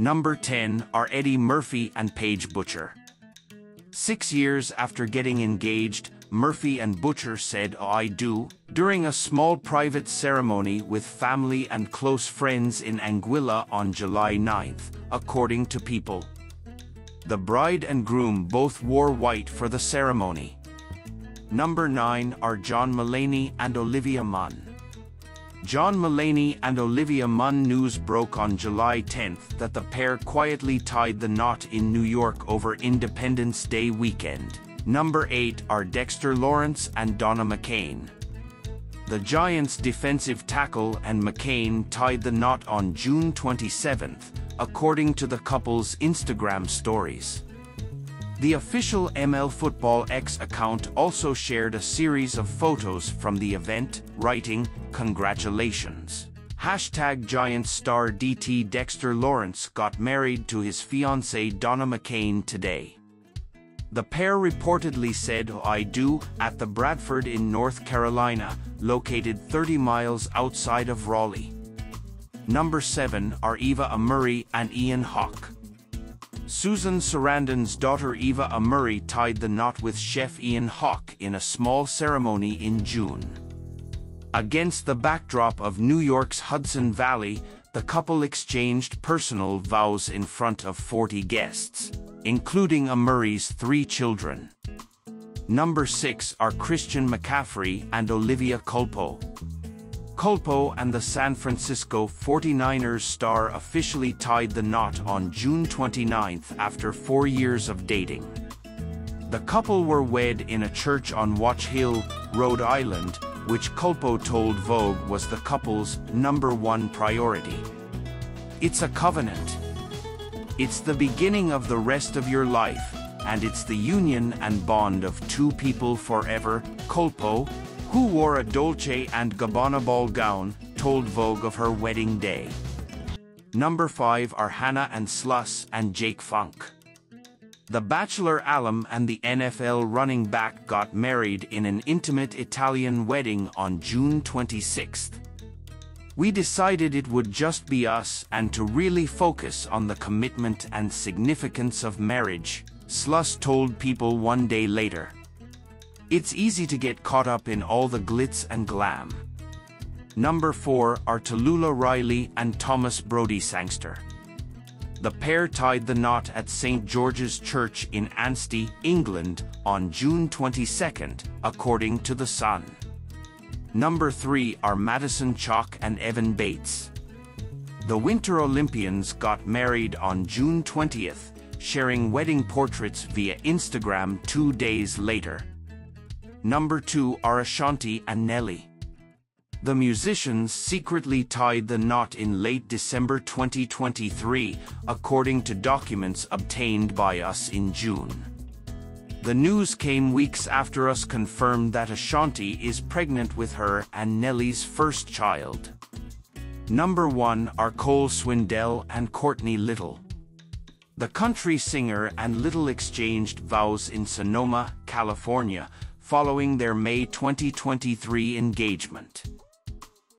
Number 10 are Eddie Murphy and Paige Butcher. Six years after getting engaged, Murphy and Butcher said I do during a small private ceremony with family and close friends in Anguilla on July 9th, according to People. The bride and groom both wore white for the ceremony. Number 9 are John Mulaney and Olivia Munn. John Mulaney and Olivia Munn news broke on July 10th that the pair quietly tied the knot in New York over Independence Day weekend. Number 8 are Dexter Lawrence and Donna McCain. The Giants' defensive tackle and McCain tied the knot on June 27th, according to the couple's Instagram stories. The official ML Football X account also shared a series of photos from the event, writing, Congratulations. Hashtag Giants star DT Dexter Lawrence got married to his fiancée Donna McCain today. The pair reportedly said I do at the Bradford in North Carolina, located 30 miles outside of Raleigh. Number 7 are Eva Amurri and Ian Hock. Susan Sarandon's daughter Eva Amurri tied the knot with chef Ian Hock in a small ceremony in June. Against the backdrop of New York's Hudson Valley, the couple exchanged personal vows in front of 40 guests including Amurri's three children. Number 6 are Christian McCaffrey and Olivia Culpo. Culpo and the San Francisco 49ers star officially tied the knot on June 29th after four years of dating. The couple were wed in a church on Watch Hill, Rhode Island, which Culpo told Vogue was the couple's number one priority. It's a covenant. It's the beginning of the rest of your life, and it's the union and bond of two people forever, Culpo, who wore a Dolce & Gabbana ball gown, told Vogue of her wedding day. Number 5 are Hannah Ann Sluss and Jake Funk. The bachelor alum and the NFL running back got married in an intimate Italian wedding on June 26th we decided it would just be us and to really focus on the commitment and significance of marriage, Sluss told people one day later. It's easy to get caught up in all the glitz and glam. Number 4 are Talulah Riley and Thomas Brodie Sangster. The pair tied the knot at St. George's Church in Ansty, England, on June 22, according to The Sun. Number 3 are Madison Chock and Evan Bates. The Winter Olympians got married on June 20th, sharing wedding portraits via Instagram two days later. Number 2 are Ashanti and Nelly. The musicians secretly tied the knot in late December 2023, according to documents obtained by us in June. The news came weeks after us confirmed that Ashanti is pregnant with her and Nelly's first child. Number 1 are Cole Swindell and Courtney Little. The country singer and Little exchanged vows in Sonoma, California, following their May 2023 engagement.